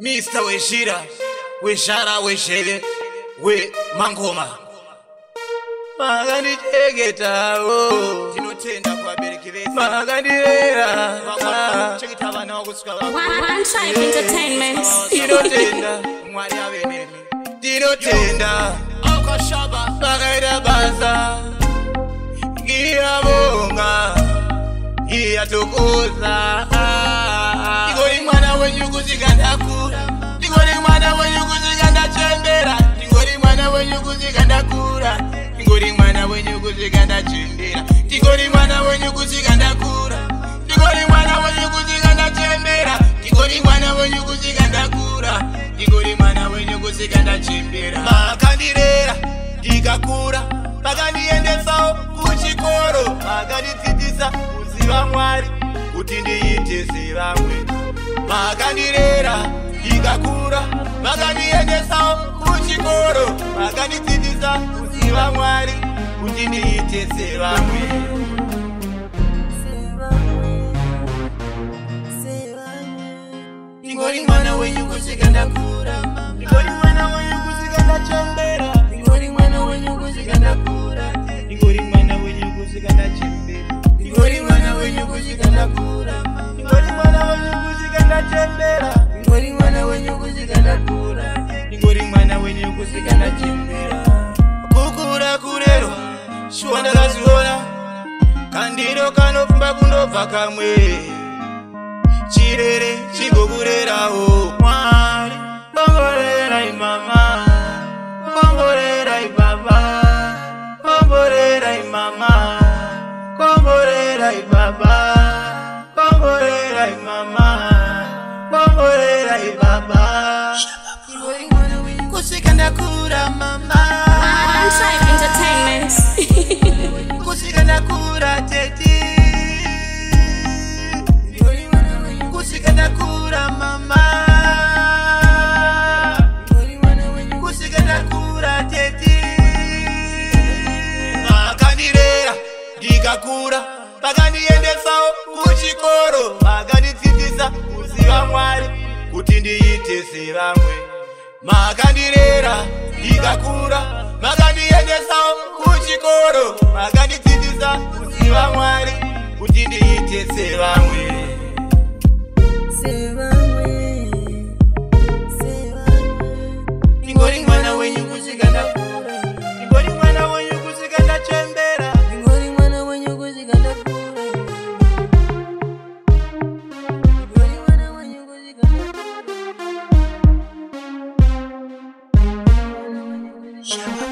mr wezhira wezhara wezheve wemangoma makandichegetavo tinotenda kuvabereki vese makandireraeta vana vakusvikatinotenda mwari ave nemi tinotenda vakaita basa ngiyavonga iyatokuza kuzika ndakura ndingori mwana wenyu kuzika ndachembera ndingori mwana wenyu kuzika ndakura ndingori mwana wenyu kuzika ndachembera ndingori mwana wenyu kuzika ndakura ndingori mwana wenyu kuzika ndachembera ndingori mwana wenyu kuzika ndakura ndingori mwana wenyu kuzika ndachembera makandirera ndikakura makandiendesawo kuchikoro makandidzidzisa kuziva mwari kuti ndiite zivamwe vakandirera ndikakura vakandiendesawo kuchikoro vakandidzidzisa kuziva mwari kuti ndiite sevamwe ndingori mwana wenyu kusvika ndakura ndingori mwana wenyu kusvika ndachembera ndingori mwana wenyu kusvika ndakura ndingori mwana wenyu kusvika ndachembera ndingori mwana wenyu kusvika ndakura kusikana chimbira kukura kurero shuwa ndakaziona kandiro kanopfumba kundobva kamwe chirere chigokurerawo mwari bongorerai mama bongorerai baba bongorerai mama bongorerai baba bongorerai mama bongorerai baba Shut up kusvika ndakura mamakusvika ndakura tedi kusvika ndakura mama kusvika ndakura tedi vakandirera ndikakura vakandiendesawo kuchikoro vakandidzidzisa kuziva mwari kuti ndiite sevamwe makandirera ndikakura makandiendesawo kuchikoro makandidzidzisa kusiva mwari kuti ndiite sevamwe Yeah.